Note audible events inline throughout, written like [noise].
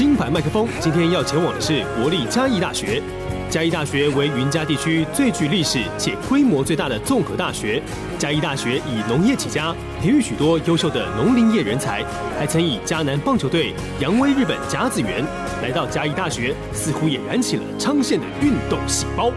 金牌麦克风今天要前往的是国立嘉义大学。嘉义大学为云嘉地区最具历史且规模最大的综合大学。嘉义大学以农业起家，培育许多优秀的农林业人才，还曾以嘉南棒球队扬威日本甲子园。来到嘉义大学，似乎也燃起了昌县的运动细胞。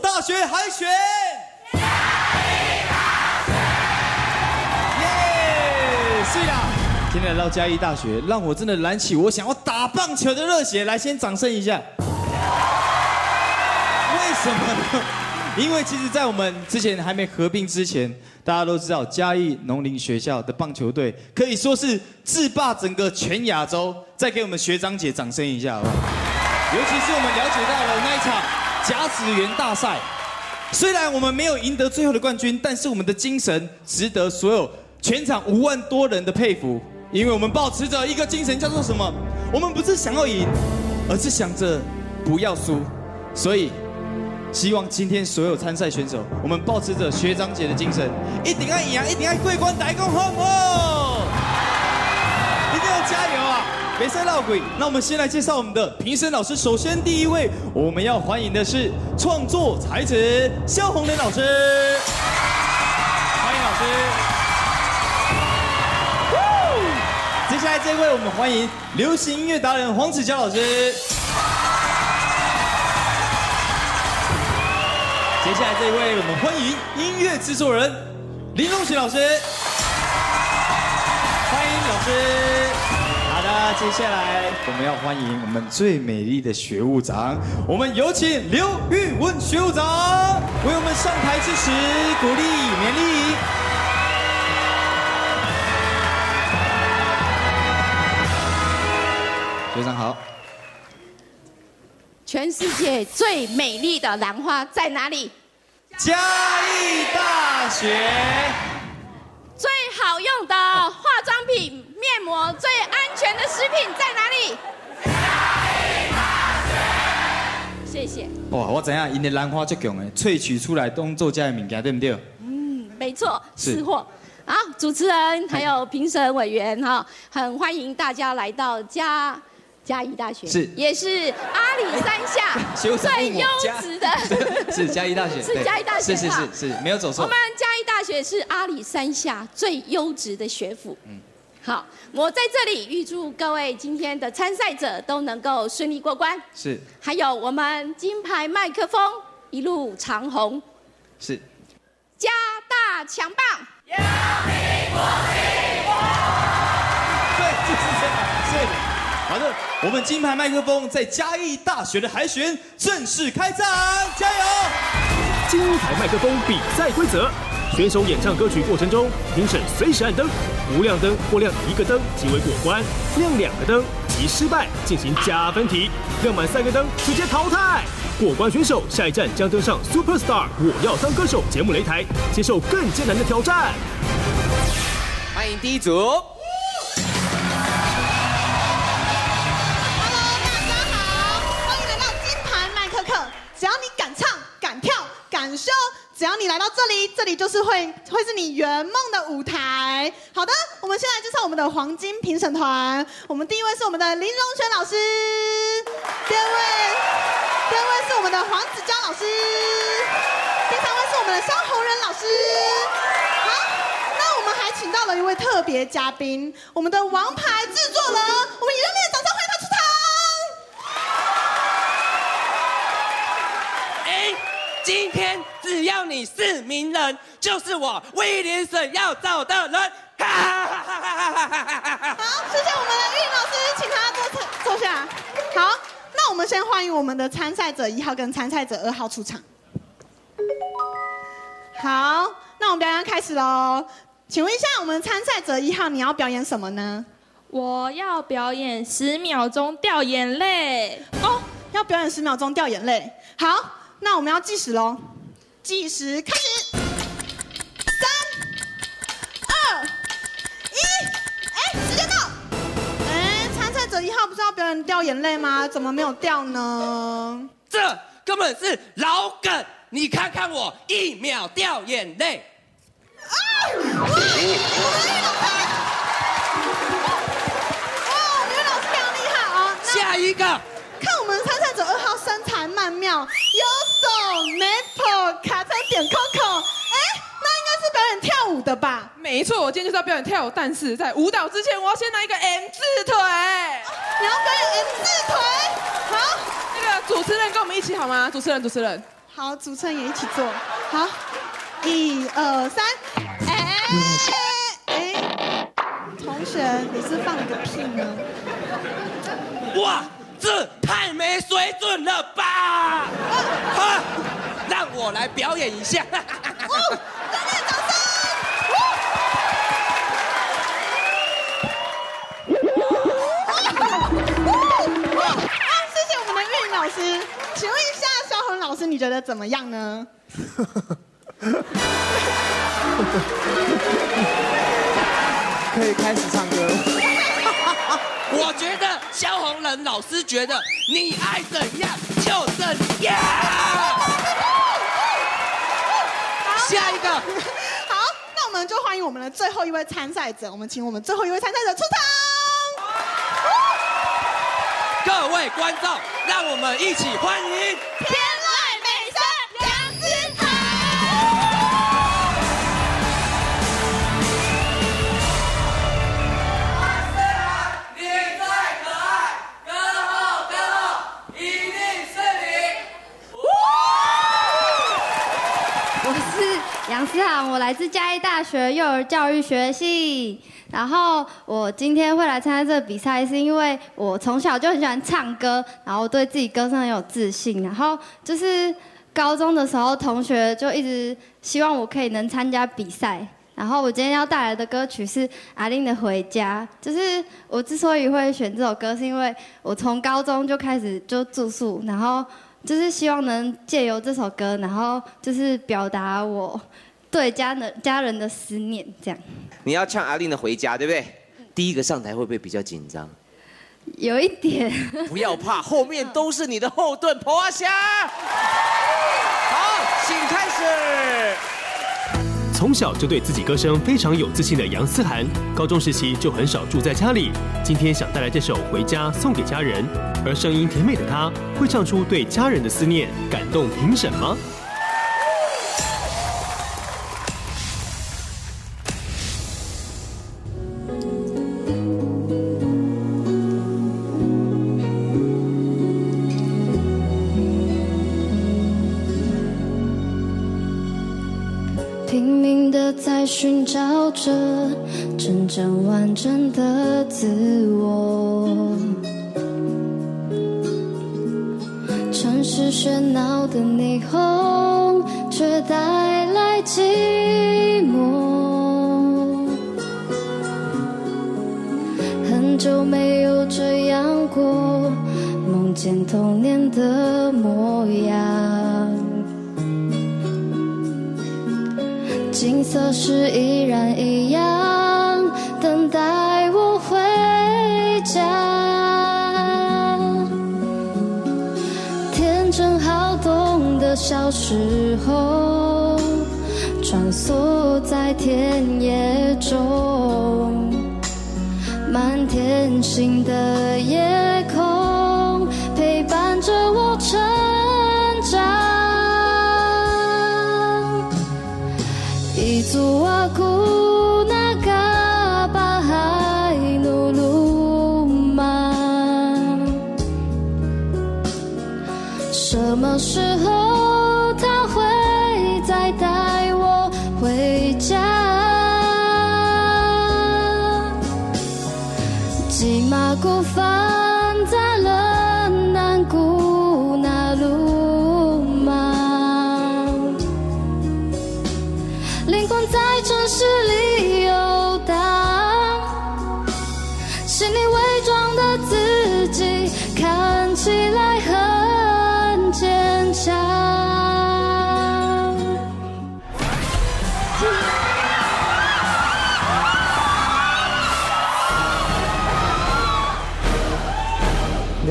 大学海选，耶！是的，今天来到嘉义大学，让我真的燃起我想要打棒球的热血。来，先掌声一下。为什么呢？因为其实，在我们之前还没合并之前，大家都知道嘉义农林学校的棒球队可以说是制霸整个全亚洲。再给我们学长姐掌声一下，好不好？尤其是我们了解到了那一场。甲子园大赛，虽然我们没有赢得最后的冠军，但是我们的精神值得所有全场五万多人的佩服，因为我们保持着一个精神，叫做什么？我们不是想要赢，而是想着不要输。所以，希望今天所有参赛选手，我们保持着学长姐的精神，一定要赢！一定要桂冠大功，好不好？别再闹鬼！那我们先来介绍我们的评审老师。首先，第一位我们要欢迎的是创作才子肖红莲老师，欢迎老师。接下来这位我们欢迎流行音乐达人黄子佼老师。接下来这位我们欢迎音乐制作人林荣喜老师，欢迎老师。那接下来我们要欢迎我们最美丽的学务长，我们有请刘玉文学务长为我们上台支持、鼓励、勉励。学长好。全世界最美丽的兰花在哪里？嘉义大学。最好用的化妆品、面膜，最安全的食品在哪里？谢谢。哇，我怎样？因的兰花最强的，萃取出来当做家的物件，对不对？嗯，没错，是货。好，主持人还有评审委员哈，很欢迎大家来到嘉。嘉义大学是，也是阿里山下 [laughs] 最优质的，[laughs] 是 [laughs] 嘉义大学，是嘉义大学，是是是是，没有走错。我们嘉义大学是阿里山下最优质的学府。嗯，好，我在这里预祝各位今天的参赛者都能够顺利过关。是，还有我们金牌麦克风一路长虹。是，加大强棒。对，就是这样。是。好的，我们金牌麦克风在嘉义大学的海选正式开战，加油！金牌麦克风比赛规则：选手演唱歌曲过程中，评审随时按灯，不亮灯或亮一个灯即为过关，亮两个灯即失败，进行加分题，亮满三个灯直接淘汰。过关选手下一站将登上 Super Star 我要当歌手节目擂台，接受更艰难的挑战。欢迎第一组。只要你来到这里，这里就是会会是你圆梦的舞台。好的，我们先来介绍我们的黄金评审团。我们第一位是我们的林荣轩老师，第二位，第二位是我们的黄子佼老师，第三位是我们的肖红仁老师。好，那我们还请到了一位特别嘉宾，我们的王牌制作人，我们以热烈的掌你是名人就是我威廉森要找的人。好谢谢我们的运老师请他坐下。好那我们先欢迎我们的参赛者一号跟参赛者二号出场。好那我们表演开始喽请问一下我们参赛者一号你要表演什么呢？我要表演十秒钟掉眼泪。哦要表演十秒钟掉眼泪。好那我们要计时喽计时开始。三、二、一，哎，时间到。哎，参赛者一号不是要表演掉眼泪吗？怎么没有掉呢？这根本是老梗，你看看我一秒掉眼泪。啊！哇，我们玉老师，哇，我们玉老师非常厉害啊！下一个，曼妙，有手 Maple 卡车点 Coco，哎，那应该是表演跳舞的吧？没错，我今天就是要表演跳舞，但是在舞蹈之前，我要先来一个 M 字腿。你要表演 M 字腿？好，那个主持人跟我们一起好吗？主持人，主持人，好，主持人也一起做。好，一二三，哎哎，同学，你是放了个屁呢？哇，这太没水准了吧！哈，让我来表演一下。哦，热烈掌声！哇，谢谢我们的玉老师。请问一下，肖恒老师，你觉得怎么样呢？可以开始唱歌。我觉得萧红人老师觉得你爱怎样就怎样。下一个，[laughs] 好，那我们就欢迎我们的最后一位参赛者。我们请我们最后一位参赛者出场。各位观众，让我们一起欢迎是杨思涵，我来自嘉义大学幼儿教育学系。然后我今天会来参加这个比赛，是因为我从小就很喜欢唱歌，然后对自己歌声很有自信。然后就是高中的时候，同学就一直希望我可以能参加比赛。然后我今天要带来的歌曲是阿令的《回家》，就是我之所以会选这首歌，是因为我从高中就开始就住宿，然后就是希望能借由这首歌，然后就是表达我对家人家人的思念，这样你要唱阿令的《回家》，对不对？第一个上台会不会比较紧张？有一点。不要怕，后面都是你的后盾，婆阿霞。好，请开始。从小就对自己歌声非常有自信的杨思涵，高中时期就很少住在家里。今天想带来这首《回家》送给家人，而声音甜美的她，会唱出对家人的思念，感动评审吗？着真正完整的自我。城市喧闹的霓虹，却带来寂寞。很久没有这样过，梦见童年的模样。景色是依然一样，等待我回家。天真好动的小时候，穿梭在田野中，满天星的夜走阿古纳巴？什么时候他会再带我回家？骑马过泛在了南古纳路。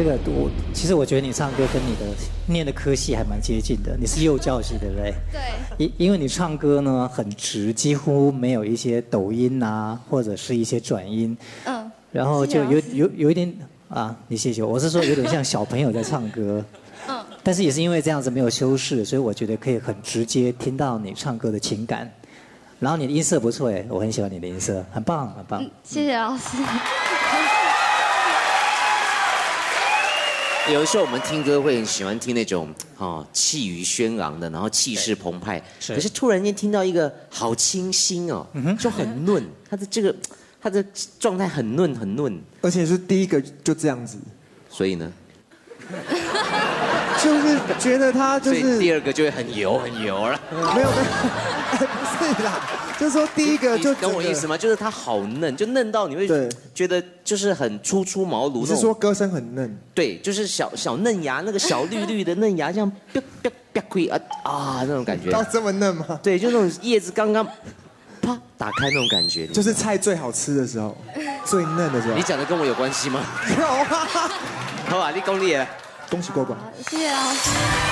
那个我其实我觉得你唱歌跟你的念的科系还蛮接近的，你是幼教系对不对？对。因因为你唱歌呢很直，几乎没有一些抖音啊，或者是一些转音，嗯，然后就有有有一点啊，你谢谢我，我是说有点像小朋友在唱歌，嗯，但是也是因为这样子没有修饰，所以我觉得可以很直接听到你唱歌的情感，然后你的音色不错哎，我很喜欢你的音色，很棒很棒。谢谢老师。有的时候我们听歌会很喜欢听那种哦气宇轩昂的，然后气势澎湃。是可是突然间听到一个好清新哦，就很嫩，他的这个他的状态很嫩很嫩。而且是第一个就这样子，所以呢，就是觉得他就是第二个就会很油很油了。没有没有，[laughs] 不是啦，就是说第一个就你懂我意思吗？就是他好嫩，就嫩到你会觉得就是很初出茅庐。你是说歌声很嫩？对，就是小小嫩芽，那个小绿绿的嫩芽，这样啪啪啪亏啊啊那种感觉。到这么嫩吗？对，就那种叶子刚刚啪打开那种感觉。就是菜最好吃的时候，最嫩的时候。你讲的跟我有关系吗？有啊，[laughs] 好啊，你功力。恭喜过关。谢谢老师。